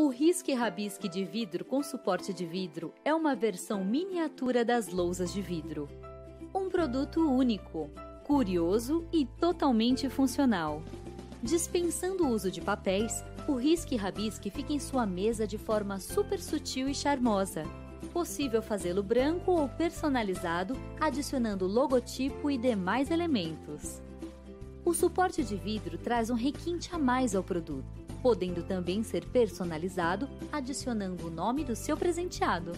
O risque rabisque de vidro com suporte de vidro é uma versão miniatura das lousas de vidro. Um produto único, curioso e totalmente funcional. Dispensando o uso de papéis, o risque rabisque fica em sua mesa de forma super sutil e charmosa. Possível fazê-lo branco ou personalizado, adicionando logotipo e demais elementos. O suporte de vidro traz um requinte a mais ao produto, podendo também ser personalizado, adicionando o nome do seu presenteado.